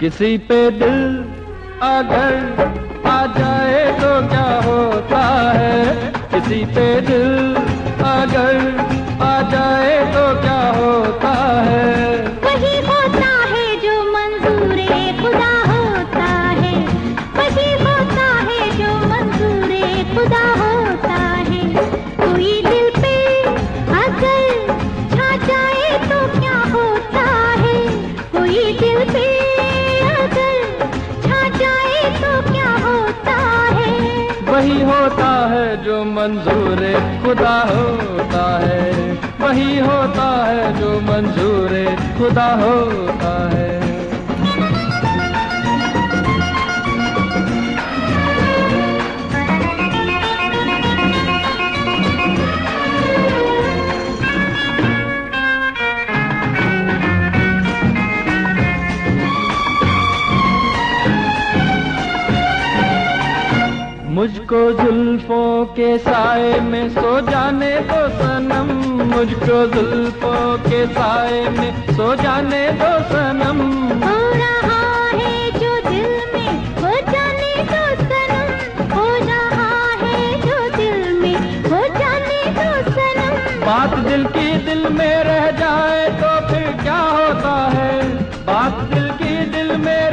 किसी पे दिल अगर आ जाए तो क्या होता है? किसी पे दिल अगर आ जाए तो क्या होता है? मंजूर खुदा होता है। वही होता है जो मंजूर खुदा होता है। मुझको जुल्फों के साए में सो जाने दो सनम। मुझको जुल्फों के साए में सो जाने दो सनम। हो रहा है जो दिल में हो जाने दो सनम। हो रहा है जो दिल में हो जाने दो सनम। बात दिल की दिल में रह जाए तो फिर क्या होता है? बात दिल की दिल में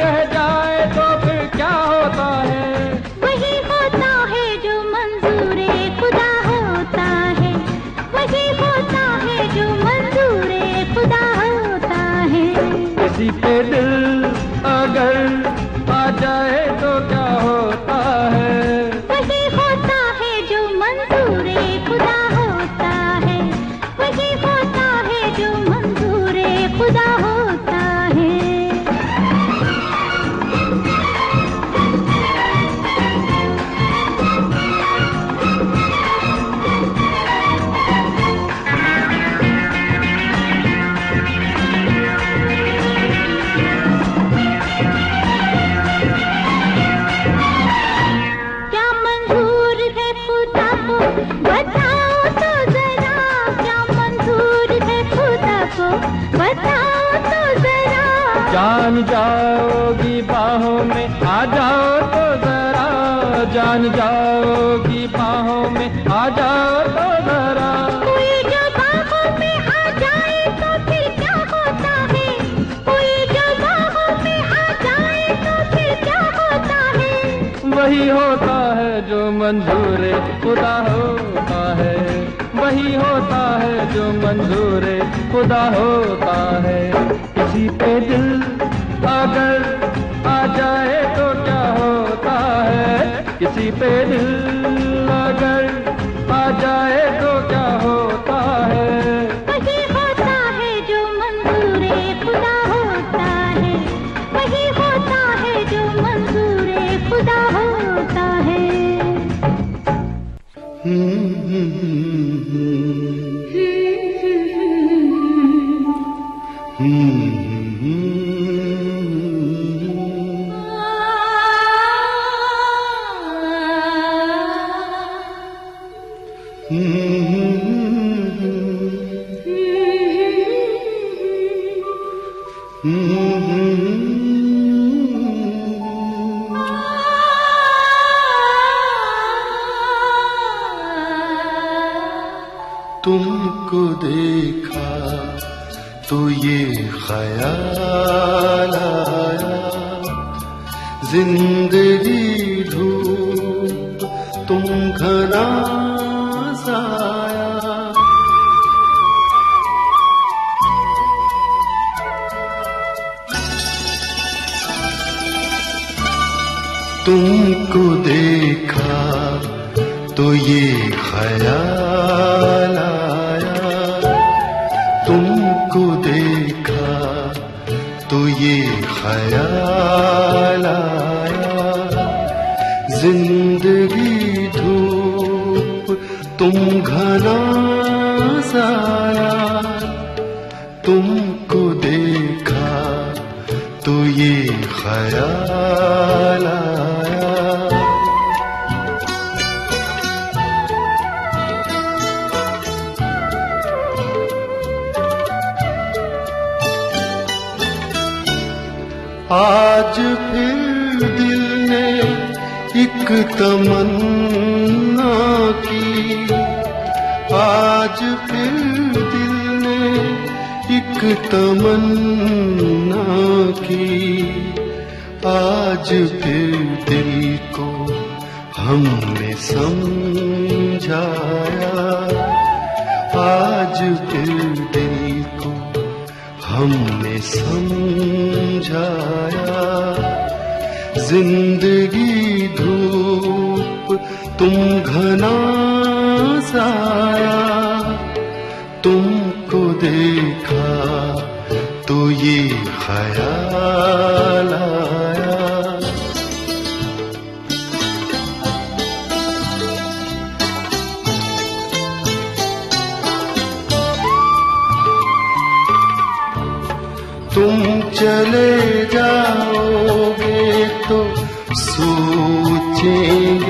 खुदा होता है, वही होता है जो मंजूर खुदा होता है। किसी पे दिल अगर आ जाए तो क्या होता है? किसी पे दिल अगर आ जाए तुमको देखा तो ये ख्याल आया। ज़िंदगी धूप तुम घना साया तुमको देखा तो ये ख्याल आया। तुमको देखा तो ये ख्याल आया। ज़िंदगी धूप तुम घना साया। तुमको देखा तो ये ख्याल एक तमन्ना की। आज फिर दिल ने एक तमन्ना की। आज फिर दिल को हमने समझाया। आज फिर दिल को हमने समझाया। ज़िंदगी धूप तुम घना साया तुमको देखा तो ये ख्याल तुम चले सोचेंगे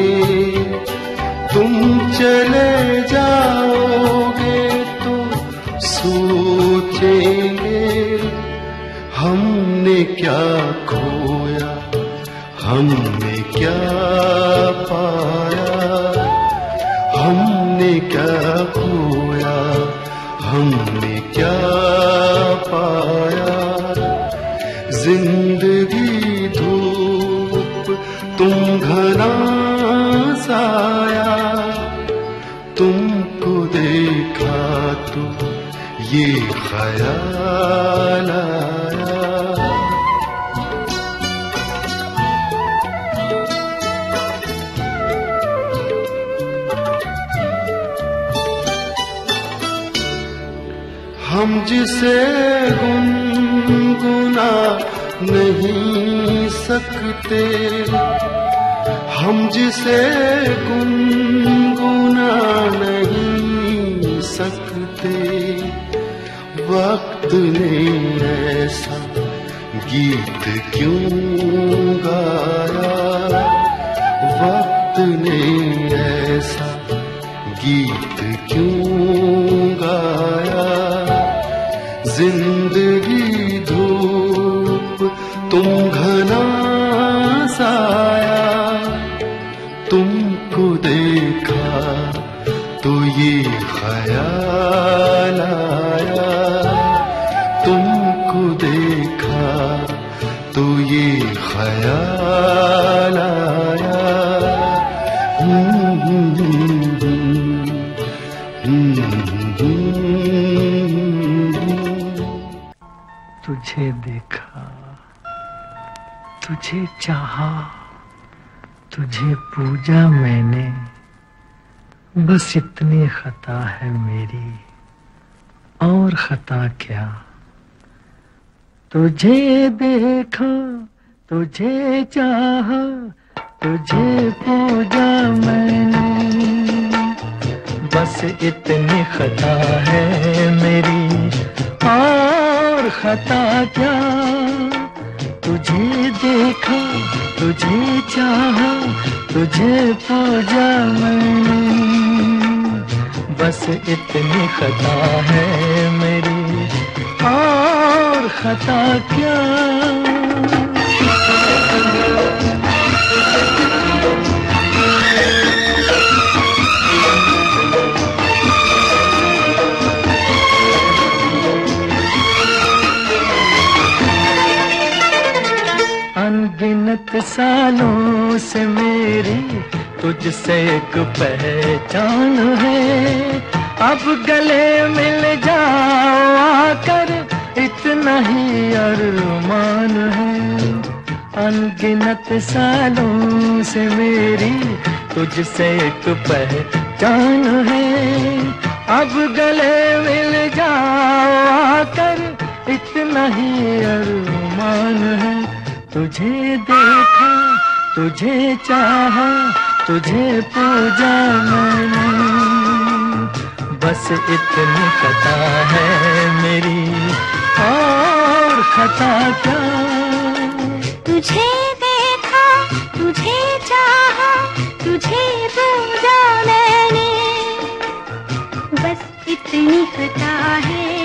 तुम चले जाओगे तो सोचेंगे हमने क्या हम जिसे गुनगुना नहीं सकते, हम जिसे गुनगुना नहीं सकते, वक्त ने ऐसा गीत क्यों गाया तुमको देखा तो ये ख्याल आया तुमको देखा तो ये ख्याल आया। तुझे देखा, तुझे चाहा तुझे पूजा मैंने। बस इतनी खता है मेरी। और खता क्या? तुझे देखा, तुझे चाहा, तुझे पूजा मैंने। बस इतनी खता है मेरी। और खता क्या? तुझे देखा, तुझे चाहा, तुझे पूजा मैंने। बस इतनी खता है मेरी, और खता क्या? सालों से मेरी तुझसे एक पहचान है। अब गले मिल जाओ आकर, इतना ही अरमान है। अनगिनत सालों से मेरी तुझसे एक पहचान है। अब गले मिल जाओ आकर, इतना ही अरमान है। तुझे देखा, तुझे चाहा, तुझे पूजा मैंने। बस इतनी खता है मेरी, और खता क्या? तुझे देखा, तुझे चाहा, तुझे पूजा मैंने। बस इतनी खता है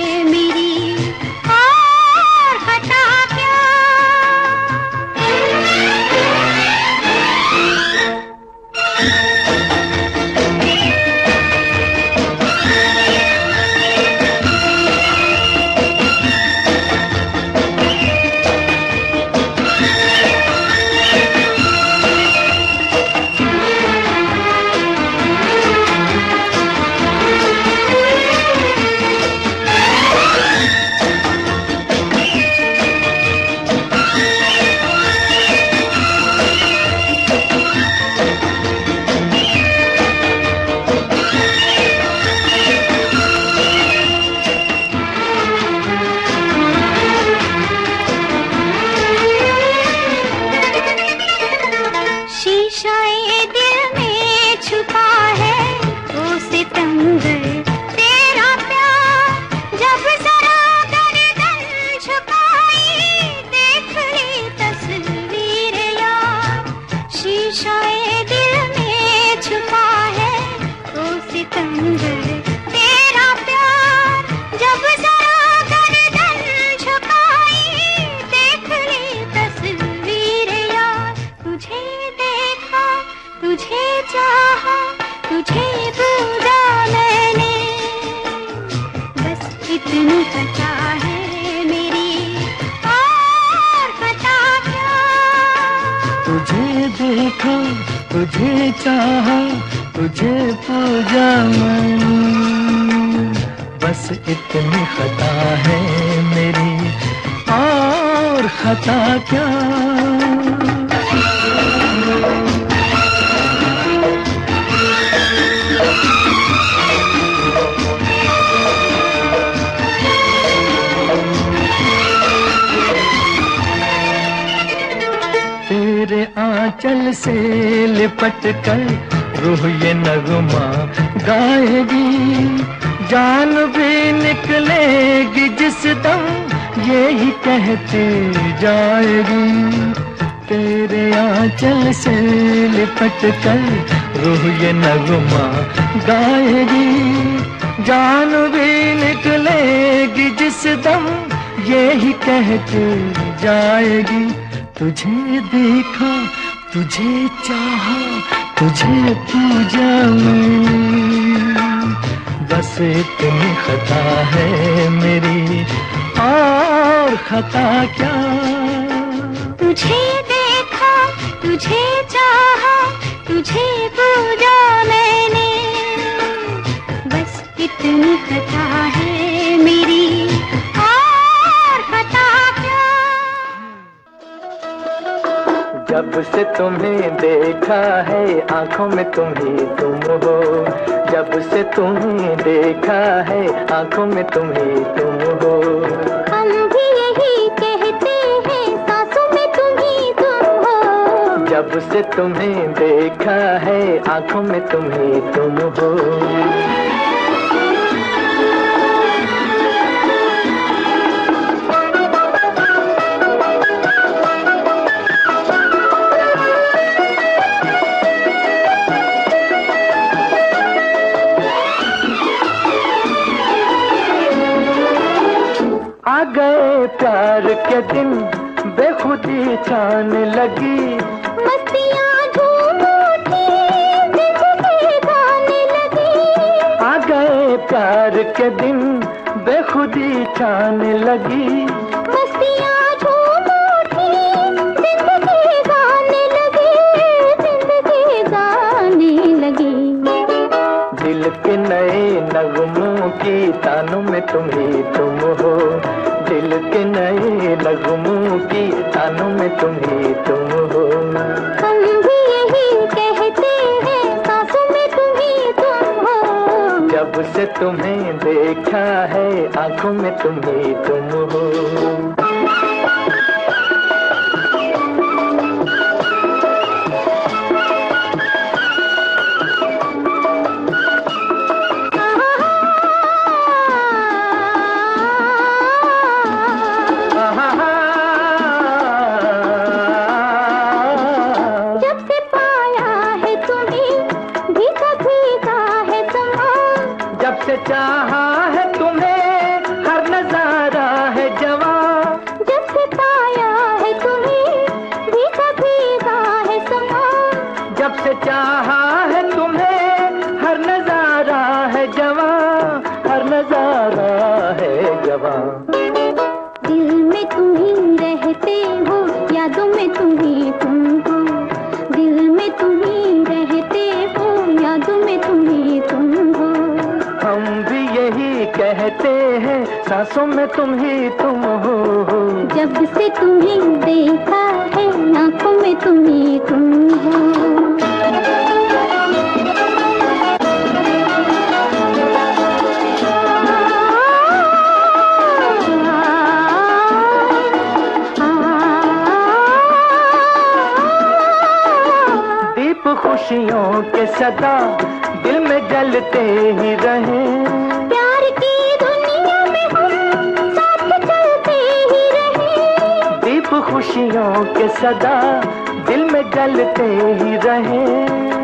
देखा तुझे चाहा तुझे तो पूजा मन बस इतनी खता है मेरी और खता क्या? आंचल से लिपट कर रूह ये नगमा गाएगी। जान भी निकलेगी जिस दम ये ही कहती जाएगी। तेरे आंचल से लिपट कर रूह ये नगमा गाएगी। जान भी निकलेगी जिस दम ये ही कहती जाएगी। तुझे देखा तुझे चाहा, तुझे पूजा बस इतनी खता है मेरी, और खता क्या? तुझे देखा, तुझे चाहा, तुझे पूजा मैंने। बस इतनी कथा है जब से तुम्हें देखा है आँखों में तुम ही तुम हो। जब से तुम्हें देखा है आँखों में तुम ही तुम हो। हम भी यही कहते हैं सांसों में तुम ही तुम हो। जब से तुम्हें देखा है आँखों में तुम ही तुम हो। के दिन बेखुदी छाने लगी। मस्तियाँ झूम उठी लगी। आ गए प्यार के दिन बेखुदी छाने लगी। मस्तियाँ झूम उठी ज़िंदगी गाने लगी ज़िंदगी गाने लगी। दिल के नए नगमों की तानों में तुम ही तुम हो। दिल के नए नगमों की तन में तुम ही तुम हो हम भी यही कहते हैं सांसों में तुम ही तुम हो। जब से तुम्हें देखा है आँखों में तुम ही तुम हो। कहते हैं सांसों में तुम ही तुम हो। जब से तुम्हें देखा है आँखों में तुम ही तुम हो। दीप खुशियों के सदा दिल में जलते ही रहे। खुशियों के सदा दिल में जलते ही रहे।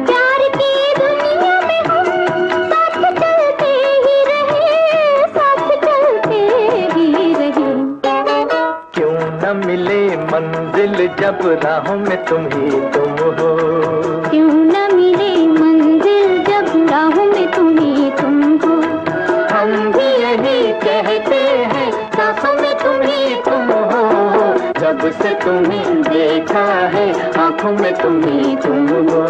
प्यार की दुनिया में हम साथ चलते ही रहे साथ चलते ही रहे। क्यों न मिले मंजिल जब राहों में तुम ही तुम? से तुम्हें देखा है, आँखों में तुम्हें तुम हो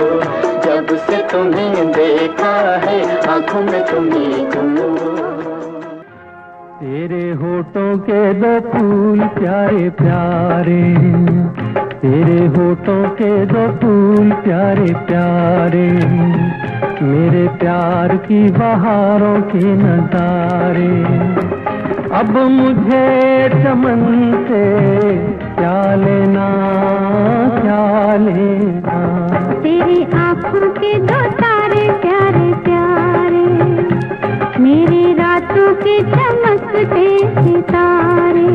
जब से तुम्हें देखा है, आँखों में तुम्हें तुम हो तेरे होठों के दो फूल प्यारे प्यारे, तेरे होठों के दो फूल प्यारे प्यारे, मेरे प्यार की बहारों के नजारे। अब मुझे चमन से क्या लेना क्या लेना तेरी आँखों के दो तारे प्यारे प्यारे। मेरी रातों के चमकते सितारे।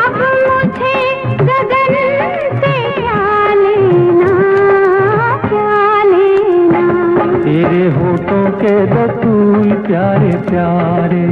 अब मुझे गगन से लेना क्या लेना तेरे होठों के दो फूल प्यारे प्यारे।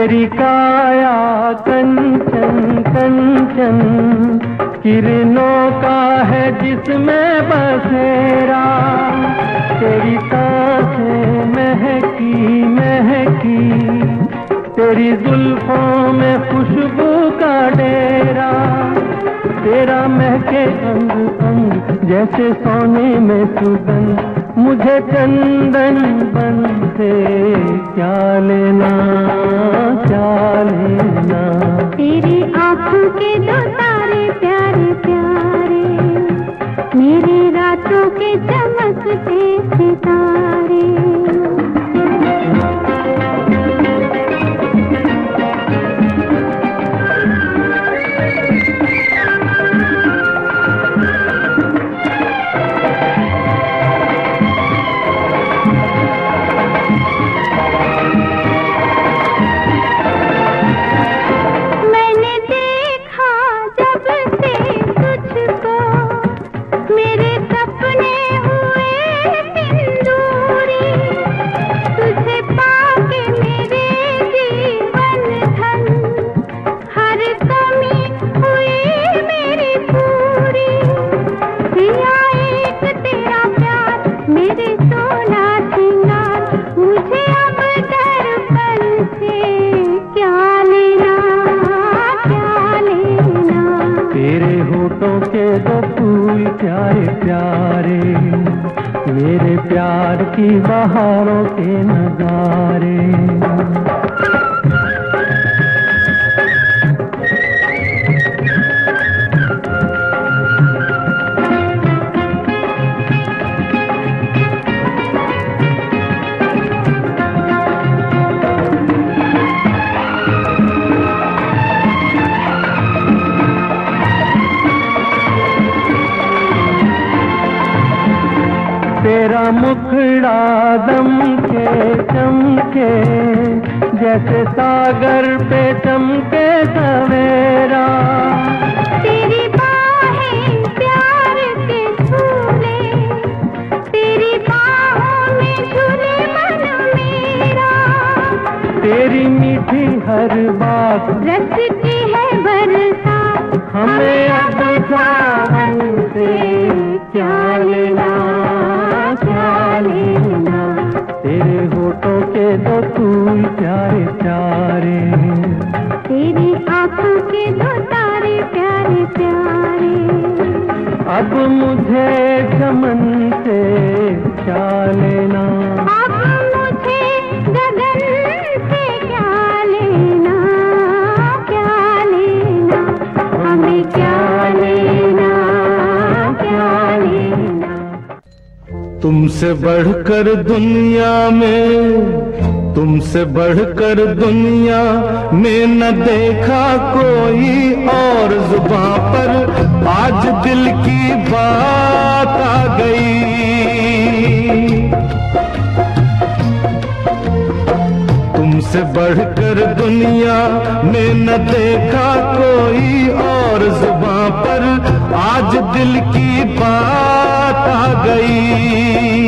तेरी काया कंचन कंचन किरणों का है जिसमें बसेरा तेरी साँसें महकी महकी। तेरी जुल्फों में खुशबू का डेरा। तेरा महके अंग अंग जैसे सोने में सुगंध। मुझे चंदन बन से क्या लेना क्या लेना? तेरी आँखों के दो तेरा मुखड़ा दम के चमके जैसे सागर पे चमके सवेरा। तेरी बाहें प्यार के झूले तेरी बाहों में झूले मन मेरा। तेरी मीठी हर बात रसती है बरसात हमें अब सावन से क्या लेना? लेना तेरे होठों के दो फूल प्यारे प्यारे। तेरी आँखों के दो तारे प्यारे प्यारे। अब मुझे चमन से क्या लेना। तुमसे बढ़कर दुनिया में, तुमसे बढ़कर दुनिया में न देखा कोई और जुबां पर। आज दिल की बात आ गई। तुमसे बढ़कर दुनिया में न देखा कोई और जुबां पर। आज दिल की बात आ गई।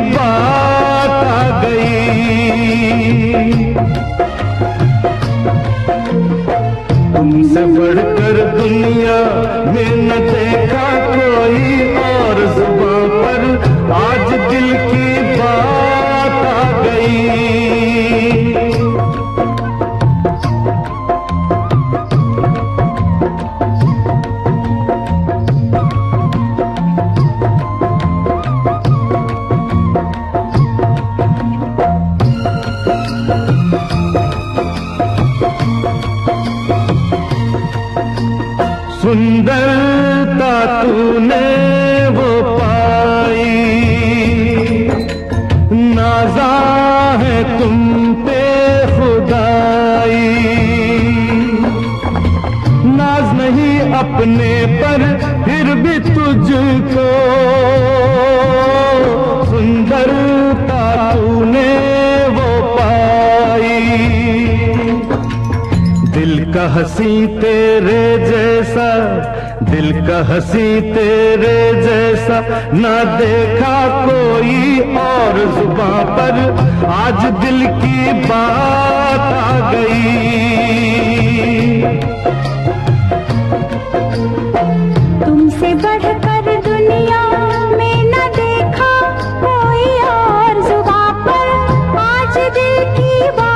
बात आ गई। तुमसे बढ़कर दुनिया में न देखा कोई और सुबह पर। आज दिल की बात आ गई। हसी तेरे जैसा, दिल का हसी तेरे जैसा। ना देखा कोई और जुबा पर, आज दिल की बात आ गई। तुमसे बढ़कर दुनिया न देखा की बात